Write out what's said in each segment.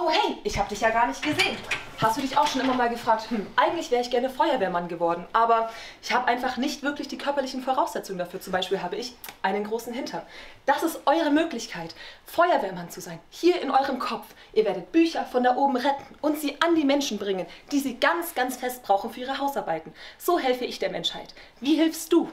Oh hey, ich habe dich ja gar nicht gesehen. Hast du dich auch schon immer mal gefragt, hm, eigentlich wäre ich gerne Feuerwehrmann geworden, aber ich habe einfach nicht wirklich die körperlichen Voraussetzungen dafür. Zum Beispiel habe ich einen großen Hintern. Das ist eure Möglichkeit, Feuerwehrmann zu sein. Hier in eurem Kopf. Ihr werdet Bücher von da oben retten und sie an die Menschen bringen, die sie ganz, ganz fest brauchen für ihre Hausarbeiten. So helfe ich der Menschheit. Wie hilfst du?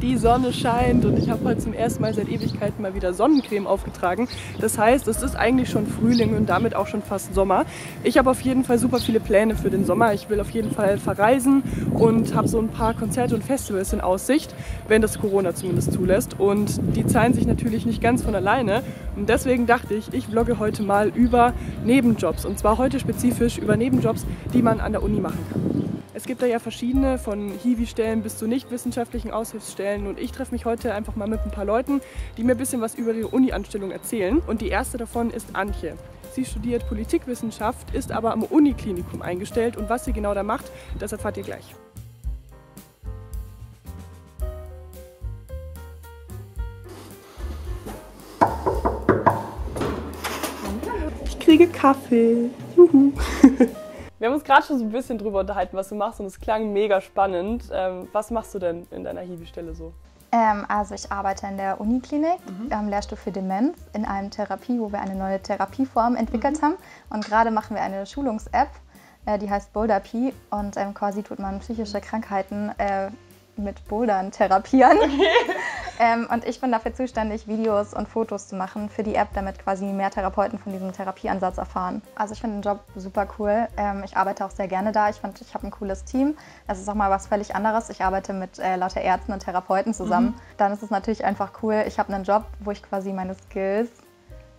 Die Sonne scheint und ich habe heute zum ersten Mal seit Ewigkeiten mal wieder Sonnencreme aufgetragen. Das heißt, es ist eigentlich schon Frühling und damit auch schon fast Sommer. Ich habe auf jeden Fall super viele Pläne für den Sommer. Ich will auf jeden Fall verreisen und habe so ein paar Konzerte und Festivals in Aussicht, wenn das Corona zumindest zulässt. Und die zahlen sich natürlich nicht ganz von alleine. Und deswegen dachte ich, ich vlogge heute mal über Nebenjobs. Und zwar heute spezifisch über Nebenjobs, die man an der Uni machen kann. Es gibt da ja verschiedene, von Hiwi-Stellen bis zu nicht wissenschaftlichen Aushilfsstellen. Und ich treffe mich heute einfach mal mit ein paar Leuten, die mir ein bisschen was über ihre Uni-Anstellung erzählen. Und die erste davon ist Antje. Sie studiert Politikwissenschaft, ist aber am Uniklinikum eingestellt. Und was sie genau da macht, das erfahrt ihr gleich. Ich kriege Kaffee. Juhu. Wir haben uns gerade schon so ein bisschen drüber unterhalten, was du machst und es klang mega spannend. Ähm, was machst du denn in deiner Hiwi-Stelle so? Ähm, also ich arbeite in der Uniklinik mhm. am Lehrstuhl für Demenz in einem Therapie, wo wir eine neue Therapieform entwickelt mhm. haben. Und gerade machen wir eine Schulungs-App, äh, die heißt Boulder-P und ähm, quasi tut man psychische Krankheiten äh, mit Bouldern therapieren. Okay. ähm, und ich bin dafür zuständig, Videos und Fotos zu machen für die App, damit quasi mehr Therapeuten von diesem Therapieansatz erfahren. Also ich finde den Job super cool. Ähm, ich arbeite auch sehr gerne da. Ich finde, ich habe ein cooles Team. Es ist auch mal was völlig anderes. Ich arbeite mit äh, lauter Ärzten und Therapeuten zusammen. Mhm. Dann ist es natürlich einfach cool. Ich habe einen Job, wo ich quasi meine Skills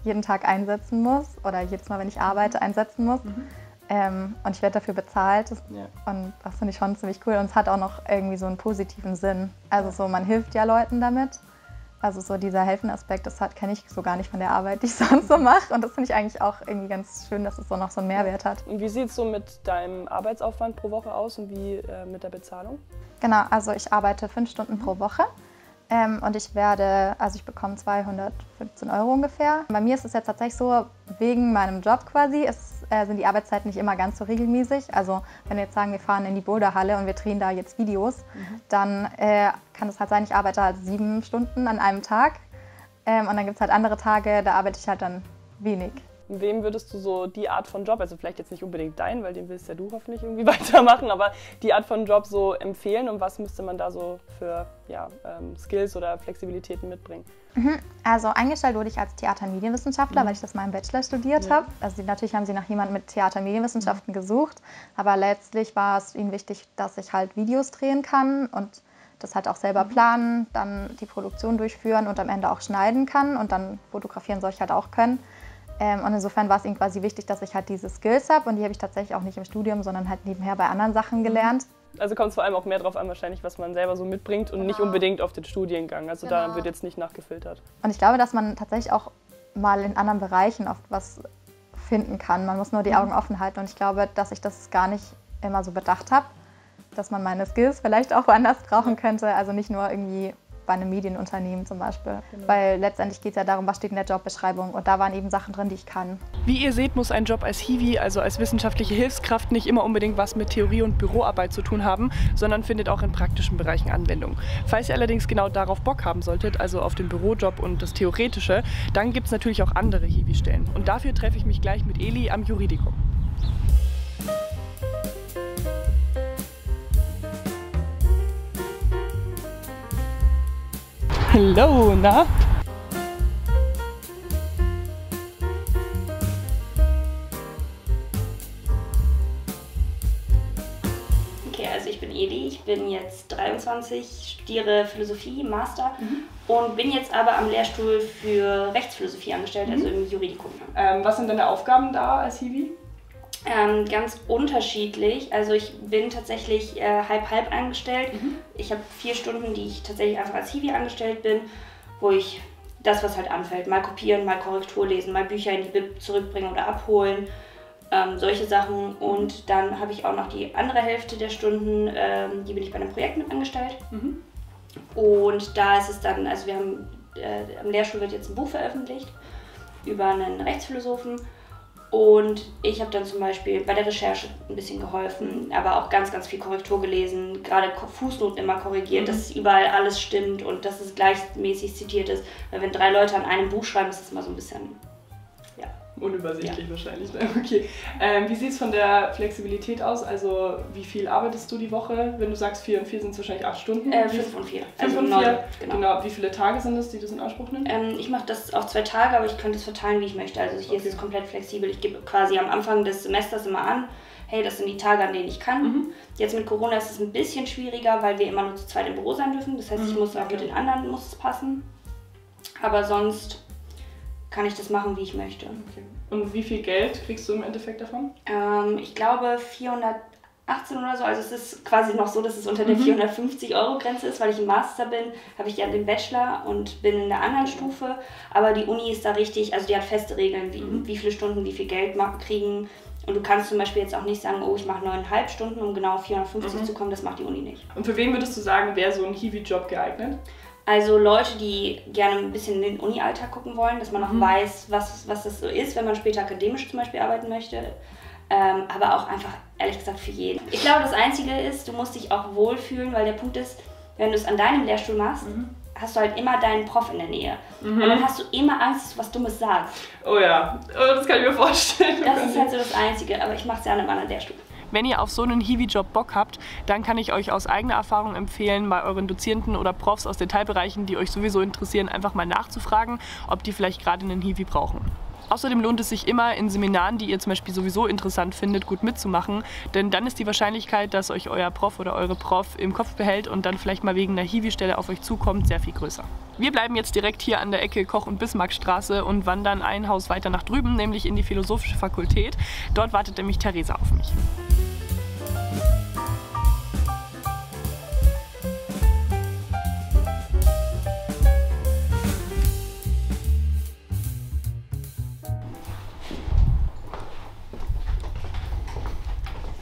jeden Tag einsetzen muss oder jedes Mal, wenn ich arbeite, einsetzen muss. Mhm. Ähm, und ich werde dafür bezahlt. Ja. Und das finde ich schon ziemlich cool. Und es hat auch noch irgendwie so einen positiven Sinn. Also so, man hilft ja Leuten damit. Also so dieser helfende Aspekt, das kenne ich so gar nicht von der Arbeit, die ich sonst so mache. Und das finde ich eigentlich auch irgendwie ganz schön, dass es so noch so einen Mehrwert hat. Und wie sieht es so mit deinem Arbeitsaufwand pro Woche aus und wie äh, mit der Bezahlung? Genau, also ich arbeite fünf Stunden pro Woche. Ähm, und ich werde, also ich bekomme 215 Euro ungefähr. Bei mir ist es jetzt tatsächlich so, wegen meinem Job quasi, ist, äh, sind die Arbeitszeiten nicht immer ganz so regelmäßig. Also wenn wir jetzt sagen, wir fahren in die Boulderhalle und wir drehen da jetzt Videos, mhm. dann äh, kann es halt sein, ich arbeite halt sieben Stunden an einem Tag. Ähm, und dann gibt es halt andere Tage, da arbeite ich halt dann wenig. Wem würdest du so die Art von Job, also vielleicht jetzt nicht unbedingt dein, weil den willst ja du hoffentlich irgendwie weitermachen, aber die Art von Job so empfehlen und was müsste man da so für ja, ähm, Skills oder Flexibilitäten mitbringen? Mhm. Also eingestellt wurde ich als Theater- und Medienwissenschaftler, mhm. weil ich das mal im Bachelor studiert ja. habe. Also natürlich haben sie nach jemandem mit Theater- und Medienwissenschaften mhm. gesucht, aber letztlich war es ihnen wichtig, dass ich halt Videos drehen kann und das halt auch selber mhm. planen, dann die Produktion durchführen und am Ende auch schneiden kann und dann fotografieren soll ich halt auch können. Ähm, und insofern war es ihnen quasi wichtig, dass ich halt diese Skills habe und die habe ich tatsächlich auch nicht im Studium, sondern halt nebenher bei anderen Sachen mhm. gelernt. Also kommt es vor allem auch mehr darauf an, wahrscheinlich, was man selber so mitbringt und genau. nicht unbedingt auf den Studiengang. Also genau. da wird jetzt nicht nachgefiltert. Und ich glaube, dass man tatsächlich auch mal in anderen Bereichen oft was finden kann. Man muss nur die mhm. Augen offen halten und ich glaube, dass ich das gar nicht immer so bedacht habe, dass man meine Skills vielleicht auch woanders brauchen könnte. Also nicht nur irgendwie bei einem Medienunternehmen zum Beispiel. Genau. Weil letztendlich geht es ja darum, was steht in der Jobbeschreibung. Und da waren eben Sachen drin, die ich kann. Wie ihr seht, muss ein Job als Hiwi, also als wissenschaftliche Hilfskraft, nicht immer unbedingt was mit Theorie und Büroarbeit zu tun haben, sondern findet auch in praktischen Bereichen Anwendung. Falls ihr allerdings genau darauf Bock haben solltet, also auf den Bürojob und das Theoretische, dann gibt es natürlich auch andere Hiwi-Stellen. Und dafür treffe ich mich gleich mit Eli am Juridikum. Hallo, na? Okay, also ich bin Eli, ich bin jetzt 23, studiere Philosophie, Master mhm. und bin jetzt aber am Lehrstuhl für Rechtsphilosophie angestellt, also mhm. also im Juridikum. Ähm, was sind deine Aufgaben da als Hiwi? Ähm, ganz unterschiedlich. Also ich bin tatsächlich äh, halb halb angestellt. Mhm. Ich habe vier Stunden, die ich tatsächlich einfach als Hiwi angestellt bin, wo ich das, was halt anfällt, mal kopieren, mal Korrektur lesen, mal Bücher in die Bib zurückbringen oder abholen. Ähm, solche Sachen. Und dann habe ich auch noch die andere Hälfte der Stunden, ähm, die bin ich bei einem Projekt mit angestellt. Mhm. Und da ist es dann, also wir haben, äh, am Lehrstuhl wird jetzt ein Buch veröffentlicht über einen Rechtsphilosophen. Und ich habe dann zum Beispiel bei der Recherche ein bisschen geholfen, aber auch ganz, ganz viel Korrektur gelesen, gerade Fußnoten immer korrigiert, dass überall alles stimmt und dass es gleichmäßig zitiert ist. Weil wenn drei Leute an einem Buch schreiben, ist das immer so ein bisschen, ja. Unübersichtlich wahrscheinlich. Ne? Okay. Ähm, wie sieht es von der Flexibilität aus? Also wie viel arbeitest du die Woche? Wenn du sagst vier und vier sind es wahrscheinlich acht Stunden. Äh, fünf und vier. Fünf und neun, vier. Genau. Genau. Wie viele Tage sind es, die das in Anspruch nimmt? Ähm, ich mache das auf zwei Tage, aber ich könnte es verteilen, wie ich möchte. Also hier ist Okay. es komplett flexibel. Ich gebe quasi am Anfang des Semesters immer an, hey, das sind die Tage, an denen ich kann. Mhm. Jetzt mit Corona ist es ein bisschen schwieriger, weil wir immer nur zu zweit im Büro sein dürfen. Das heißt, ich Mhm, muss auch okay. mit den anderen muss es passen. Aber sonst kann ich das machen, wie ich möchte. Okay. Und wie viel Geld kriegst du im Endeffekt davon? Ähm, ich glaube 418 oder so. Also es ist quasi noch so, dass es unter der 450 Euro Grenze ist, weil ich im Master bin, habe ich ja den Bachelor und bin in der anderen Stufe. Aber die Uni ist da richtig, also die hat feste Regeln, wie, wie viele Stunden, wie viel Geld kriegen. Und du kannst zum Beispiel jetzt auch nicht sagen, oh, ich mache neuneinhalb Stunden, um genau auf 450 zu kommen. Das macht die Uni nicht. Und für wen würdest du sagen, wäre so ein Hiwi-Job geeignet? Also Leute, die gerne ein bisschen in den Uni-Alltag gucken wollen, dass man auch weiß, was, was das so ist, wenn man später akademisch zum Beispiel arbeiten möchte. Ähm, aber auch einfach, ehrlich gesagt, für jeden. Ich glaube, das Einzige ist, du musst dich auch wohlfühlen, weil der Punkt ist, wenn du es an deinem Lehrstuhl machst, hast du halt immer deinen Prof in der Nähe. Und dann hast du immer Angst, dass du was Dummes sagst. Oh ja, oh, das kann ich mir vorstellen. Das ist halt so das Einzige, aber ich mache es ja an einem anderen Lehrstuhl. Wenn ihr auf so einen Hiwi-Job Bock habt, dann kann ich euch aus eigener Erfahrung empfehlen, bei euren Dozierenden oder Profs aus den Teilbereichen, die euch sowieso interessieren, einfach mal nachzufragen, ob die vielleicht gerade einen Hiwi brauchen. Außerdem lohnt es sich immer, in Seminaren, die ihr zum Beispiel sowieso interessant findet, gut mitzumachen, denn dann ist die Wahrscheinlichkeit, dass euch euer Prof oder eure Prof im Kopf behält und dann vielleicht mal wegen einer Hiwi-Stelle auf euch zukommt, sehr viel größer. Wir bleiben jetzt direkt hier an der Ecke Koch- und Bismarckstraße und wandern ein Haus weiter nach drüben, nämlich in die Philosophische Fakultät. Dort wartet nämlich Theresa auf mich.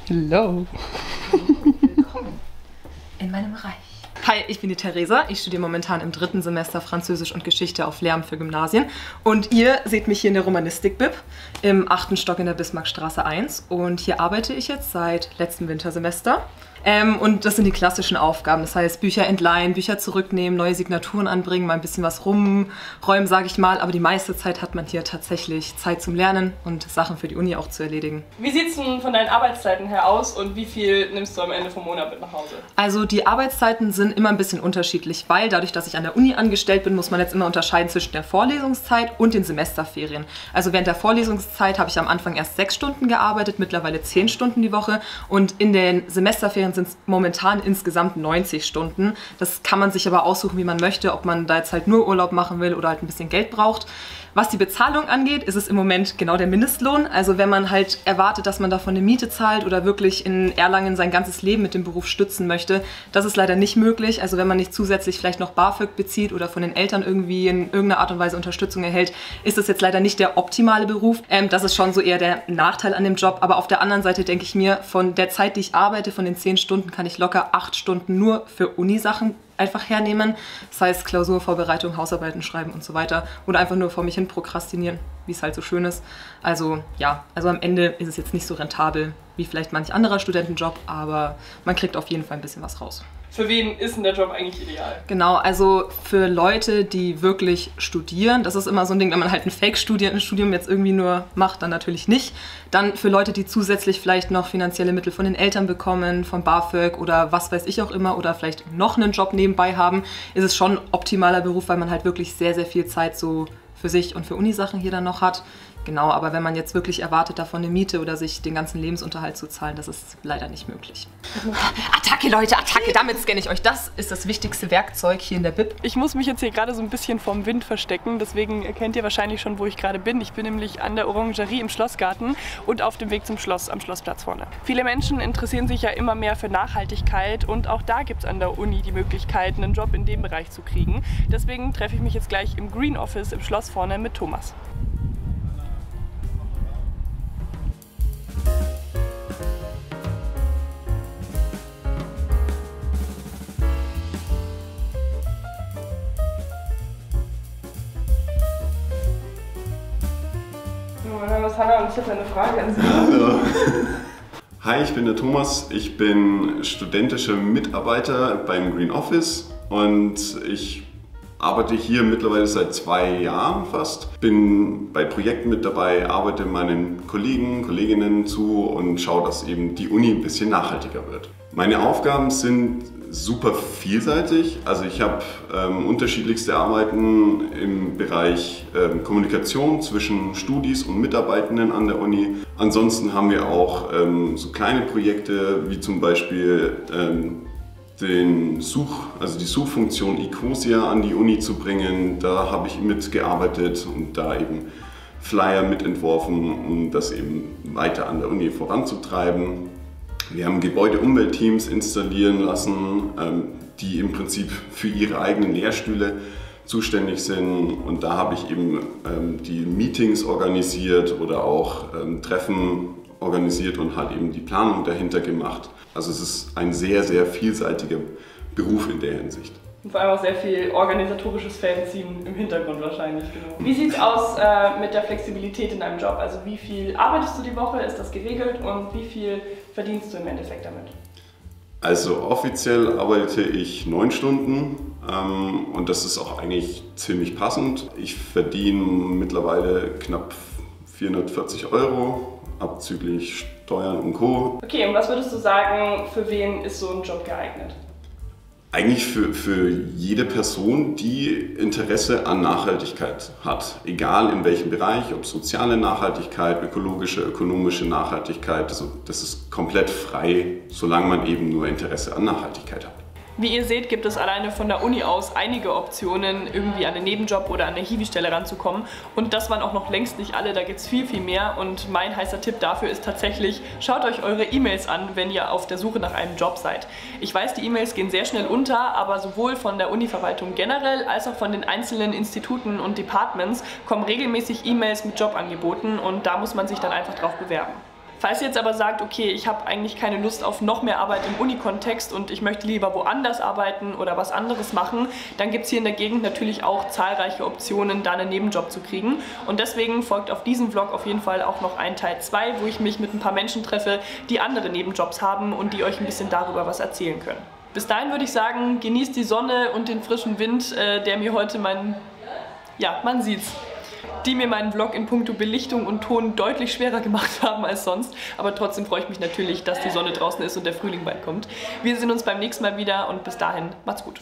Hello. Willkommen in meinem Reich. Hi, ich bin die Theresa. Ich studiere momentan im dritten Semester Französisch und Geschichte auf Lehramt für Gymnasien. Und ihr seht mich hier in der Romanistik-Bib im achten Stock in der Bismarckstraße 1. Und hier arbeite ich jetzt seit letztem Wintersemester. Ähm, und das sind die klassischen Aufgaben. Das heißt, Bücher entleihen, Bücher zurücknehmen, neue Signaturen anbringen, mal ein bisschen was rumräumen, sage ich mal. Aber die meiste Zeit hat man hier tatsächlich Zeit zum Lernen und Sachen für die Uni auch zu erledigen. Wie sieht es denn von deinen Arbeitszeiten her aus und wie viel nimmst du am Ende vom Monat mit nach Hause? Also die Arbeitszeiten sind immer ein bisschen unterschiedlich, weil dadurch, dass ich an der Uni angestellt bin, muss man jetzt immer unterscheiden zwischen der Vorlesungszeit und den Semesterferien. Also während der Vorlesungszeit habe ich am Anfang erst sechs Stunden gearbeitet, mittlerweile zehn Stunden die Woche und in den Semesterferien sind es momentan insgesamt 90 Stunden. Das kann man sich aber aussuchen, wie man möchte, ob man da jetzt halt nur Urlaub machen will oder halt ein bisschen Geld braucht. Was die Bezahlung angeht, ist es im Moment genau der Mindestlohn. Also wenn man halt erwartet, dass man davon eine Miete zahlt oder wirklich in Erlangen sein ganzes Leben mit dem Beruf stützen möchte, das ist leider nicht möglich. Also wenn man nicht zusätzlich vielleicht noch BAföG bezieht oder von den Eltern irgendwie in irgendeiner Art und Weise Unterstützung erhält, ist das jetzt leider nicht der optimale Beruf. Ähm, das ist schon so eher der Nachteil an dem Job. Aber auf der anderen Seite denke ich mir, von der Zeit, die ich arbeite, von den zehn Stunden, kann ich locker acht Stunden nur für Unisachen einfach hernehmen. Das heißt Klausurvorbereitung, Hausarbeiten schreiben und so weiter. Oder einfach nur vor mich hin prokrastinieren, wie es halt so schön ist. Also ja, also am Ende ist es jetzt nicht so rentabel wie vielleicht manch anderer Studentenjob, aber man kriegt auf jeden Fall ein bisschen was raus. Für wen ist denn der Job eigentlich ideal? Genau, also für Leute, die wirklich studieren, das ist immer so ein Ding, wenn man halt ein Fake-Studium jetzt irgendwie nur macht, dann natürlich nicht. Dann für Leute, die zusätzlich vielleicht noch finanzielle Mittel von den Eltern bekommen, von BAföG oder was weiß ich auch immer oder vielleicht noch einen Job nebenbei haben, ist es schon ein optimaler Beruf, weil man halt wirklich sehr, sehr viel Zeit so für sich und für Unisachen hier dann noch hat. Genau, aber wenn man jetzt wirklich erwartet, davon eine Miete oder sich den ganzen Lebensunterhalt zu zahlen, das ist leider nicht möglich. Attacke, Leute, Attacke, damit scanne ich euch. Das ist das wichtigste Werkzeug hier in der Bib. Ich muss mich jetzt hier gerade so ein bisschen vom Wind verstecken, deswegen erkennt ihr wahrscheinlich schon, wo ich gerade bin. Ich bin nämlich an der Orangerie im Schlossgarten und auf dem Weg zum Schloss am Schlossplatz vorne. Viele Menschen interessieren sich ja immer mehr für Nachhaltigkeit und auch da gibt es an der Uni die Möglichkeit, einen Job in dem Bereich zu kriegen. Deswegen treffe ich mich jetzt gleich im Green Office im Schloss vorne mit Thomas. Ich habe eine Frage an Sie. Hallo. Hi, ich bin der Thomas. Ich bin studentischer Mitarbeiter beim Green Office und ich arbeite hier mittlerweile seit zwei Jahren fast. Bin bei Projekten mit dabei, arbeite meinen Kollegen, Kolleginnen zu und schaue, dass eben die Uni ein bisschen nachhaltiger wird. Meine Aufgaben sind super vielseitig. Also ich habe ähm, unterschiedlichste Arbeiten im Bereich ähm, Kommunikation zwischen Studis und Mitarbeitenden an der Uni. Ansonsten haben wir auch ähm, so kleine Projekte wie zum Beispiel ähm, den Such, also die Suchfunktion Ecosia an die Uni zu bringen. Da habe ich mitgearbeitet und da eben Flyer mitentworfen, um das eben weiter an der Uni voranzutreiben. Wir haben Gebäudeumweltteams installieren lassen, ähm, die im Prinzip für ihre eigenen Lehrstühle zuständig sind. Und da habe ich eben ähm, die Meetings organisiert oder auch ähm, Treffen organisiert und halt eben die Planung dahinter gemacht. Also es ist ein sehr, sehr vielseitiger Beruf in der Hinsicht. Und vor allem auch sehr viel organisatorisches Fanziehen im Hintergrund wahrscheinlich. Genau. Wie sieht es aus äh, mit der Flexibilität in deinem Job? Also wie viel arbeitest du die Woche? Ist das geregelt? Und wie viel verdienst du im Endeffekt damit? Also offiziell arbeite ich neun Stunden ähm, und das ist auch eigentlich ziemlich passend. Ich verdiene mittlerweile knapp 440 Euro abzüglich Steuern und Co. Okay, und was würdest du sagen, für wen ist so ein Job geeignet? Eigentlich für, für jede Person, die Interesse an Nachhaltigkeit hat. Egal in welchem Bereich, ob soziale Nachhaltigkeit, ökologische, ökonomische Nachhaltigkeit. Also das ist komplett frei, solange man eben nur Interesse an Nachhaltigkeit hat. Wie ihr seht, gibt es alleine von der Uni aus einige Optionen, irgendwie an den Nebenjob oder an eine Hiwi-Stelle ranzukommen. Und das waren auch noch längst nicht alle, da gibt es viel, viel mehr. Und mein heißer Tipp dafür ist tatsächlich, schaut euch eure E-Mails an, wenn ihr auf der Suche nach einem Job seid. Ich weiß, die E-Mails gehen sehr schnell unter, aber sowohl von der Uni-Verwaltung generell als auch von den einzelnen Instituten und Departments kommen regelmäßig E-Mails mit Jobangeboten und da muss man sich dann einfach drauf bewerben. Falls ihr jetzt aber sagt, okay, ich habe eigentlich keine Lust auf noch mehr Arbeit im Unikontext und ich möchte lieber woanders arbeiten oder was anderes machen, dann gibt es hier in der Gegend natürlich auch zahlreiche Optionen, da einen Nebenjob zu kriegen. Und deswegen folgt auf diesem Vlog auf jeden Fall auch noch ein Teil 2, wo ich mich mit ein paar Menschen treffe, die andere Nebenjobs haben und die euch ein bisschen darüber was erzählen können. Bis dahin würde ich sagen, genießt die Sonne und den frischen Wind, äh, der mir heute mein... Ja, man sieht's die mir meinen Vlog in puncto Belichtung und Ton deutlich schwerer gemacht haben als sonst. Aber trotzdem freue ich mich natürlich, dass die Sonne draußen ist und der Frühling bald kommt. Wir sehen uns beim nächsten Mal wieder und bis dahin macht's gut.